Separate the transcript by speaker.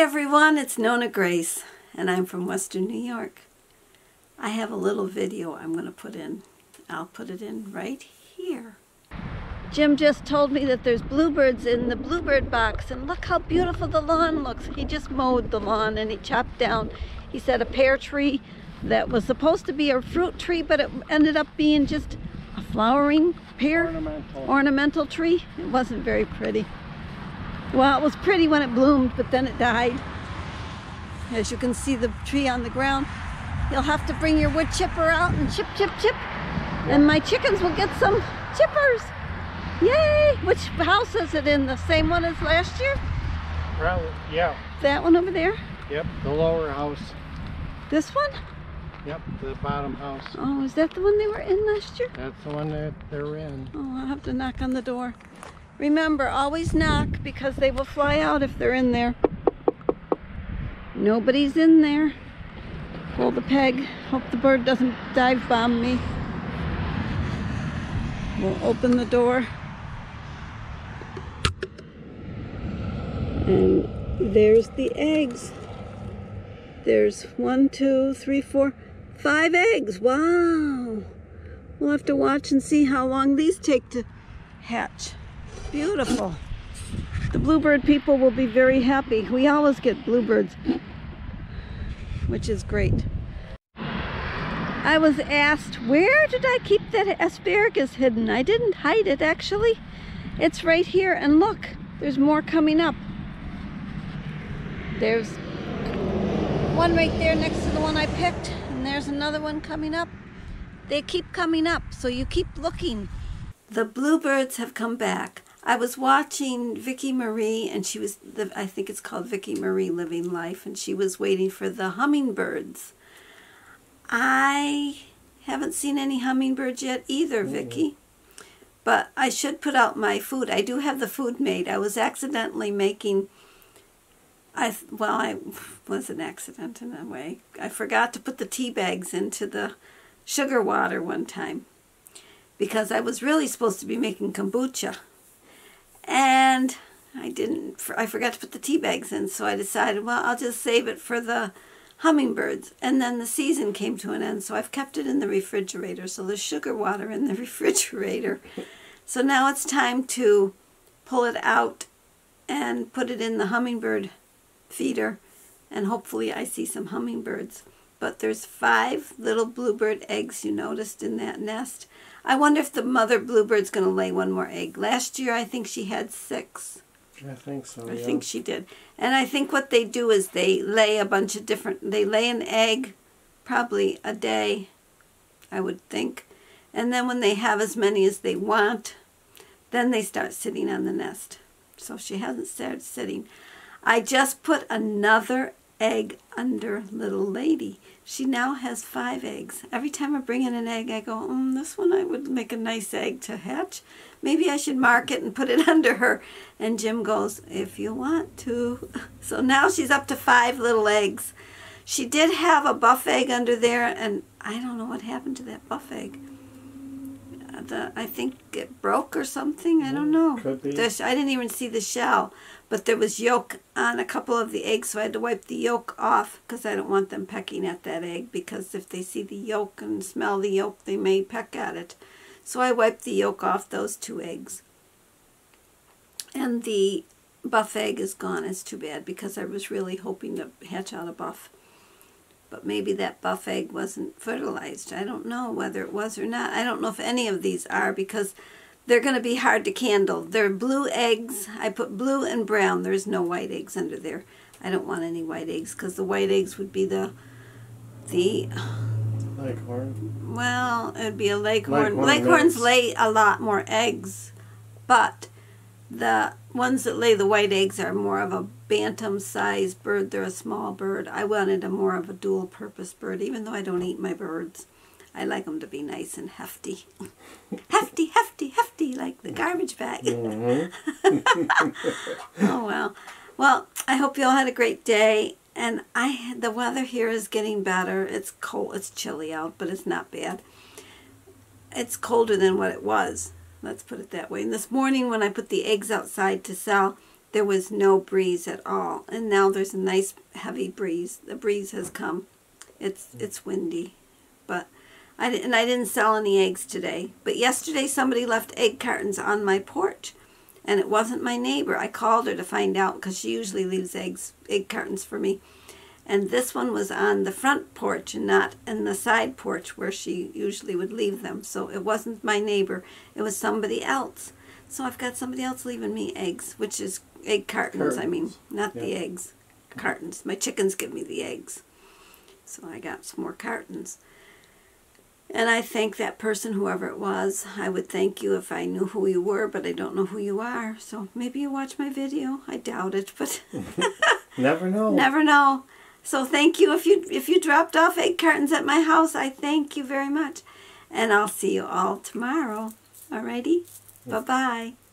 Speaker 1: everyone, it's Nonna Grace, and I'm from Western New York. I have a little video I'm going to put in. I'll put it in right here. Jim just told me that there's bluebirds in the bluebird box, and look how beautiful the lawn looks. He just mowed the lawn and he chopped down, he said, a pear tree that was supposed to be a fruit tree, but it ended up being just a flowering pear
Speaker 2: Ornamental.
Speaker 1: ornamental tree. It wasn't very pretty. Well, it was pretty when it bloomed, but then it died. As you can see the tree on the ground, you'll have to bring your wood chipper out and chip, chip, chip. And my chickens will get some chippers. Yay! Which house is it in? The same one as last year?
Speaker 2: Probably, yeah.
Speaker 1: That one over there?
Speaker 2: Yep. The lower house.
Speaker 1: This one?
Speaker 2: Yep. The bottom house.
Speaker 1: Oh, is that the one they were in last year?
Speaker 2: That's the one that they're in.
Speaker 1: Oh, I'll have to knock on the door. Remember, always knock because they will fly out if they're in there. Nobody's in there. Pull the peg. Hope the bird doesn't dive bomb me. We'll open the door. And there's the eggs. There's one, two, three, four, five eggs. Wow. We'll have to watch and see how long these take to hatch. Beautiful. The bluebird people will be very happy. We always get bluebirds, which is great. I was asked, where did I keep that asparagus hidden? I didn't hide it, actually. It's right here, and look, there's more coming up. There's one right there next to the one I picked, and there's another one coming up. They keep coming up, so you keep looking. The bluebirds have come back. I was watching Vicki Marie, and she was, the, I think it's called Vicki Marie Living Life, and she was waiting for the hummingbirds. I haven't seen any hummingbirds yet either, mm-hmm. Vicki. But I should put out my food. I do have the food made. I was accidentally making I well, I was an accident in a way. I forgot to put the tea bags into the sugar water one time because I was really supposed to be making kombucha, and I didn't. I forgot to put the tea bags in, so I decided, well, I'll just save it for the hummingbirds. And then the season came to an end, so I've kept it in the refrigerator. So there's sugar water in the refrigerator. So now it's time to pull it out and put it in the hummingbird feeder and hopefully I see some hummingbirds. But there's five little bluebird eggs you noticed in that nest. I wonder if the mother bluebird's going to lay one more egg. Last year I think she had six.
Speaker 2: I think so.
Speaker 1: I
Speaker 2: yeah.
Speaker 1: think she did. And I think what they do is they lay a bunch of different, they lay an egg probably a day, I would think. And then when they have as many as they want, then they start sitting on the nest. So she hasn't started sitting. I just put another egg under little lady. She now has five eggs. Every time I bring in an egg, I go, mm, this one I would make a nice egg to hatch. Maybe I should mark it and put it under her. And Jim goes, if you want to. So now she's up to five little eggs. She did have a buff egg under there, and I don't know what happened to that buff egg. The, I think it broke or something. I don't mm, know.
Speaker 2: Could be.
Speaker 1: The- I didn't even see the shell, but there was yolk on a couple of the eggs, so I had to wipe the yolk off because I don't want them pecking at that egg because if they see the yolk and smell the yolk, they may peck at it. So I wiped the yolk off those two eggs. And the buff egg is gone. It's too bad because I was really hoping to hatch out a buff. But maybe that buff egg wasn't fertilized. I don't know whether it was or not. I don't know if any of these are because they're going to be hard to candle. They're blue eggs. I put blue and brown. There's no white eggs under there. I don't want any white eggs because the white eggs would be the, the
Speaker 2: Leghorn.
Speaker 1: well, it'd be a leghorn.
Speaker 2: Leghorn
Speaker 1: Leghorns
Speaker 2: eggs.
Speaker 1: lay a lot more eggs, but the ones that lay the white eggs are more of a bantam sized bird. They're a small bird. I wanted a more of a dual purpose bird, even though I don't eat my birds. I like them to be nice and hefty. hefty, hefty, hefty, like the garbage bag.
Speaker 2: Mhm.
Speaker 1: oh well. Well, I hope you all had a great day. And I, the weather here is getting better. It's cold. It's chilly out, but it's not bad. It's colder than what it was. Let's put it that way. And this morning, when I put the eggs outside to sell, there was no breeze at all. And now there's a nice heavy breeze. The breeze has come. It's it's windy, but I and I didn't sell any eggs today. But yesterday somebody left egg cartons on my porch, and it wasn't my neighbor. I called her to find out because she usually leaves eggs egg cartons for me. And this one was on the front porch and not in the side porch where she usually would leave them. So it wasn't my neighbor. It was somebody else. So I've got somebody else leaving me eggs, which is egg cartons, I mean,
Speaker 2: Cartons.
Speaker 1: not the eggs. Cartons. My chickens give me the eggs. So I got some more cartons. And I thank that person, whoever it was. I would thank you if I knew who you were, but I don't know who you are. So maybe you watch my video. I doubt it, but
Speaker 2: Never know.
Speaker 1: never know. So thank you if you if you dropped off egg cartons at my house. I thank you very much, and I'll see you all tomorrow. Alrighty, bye bye.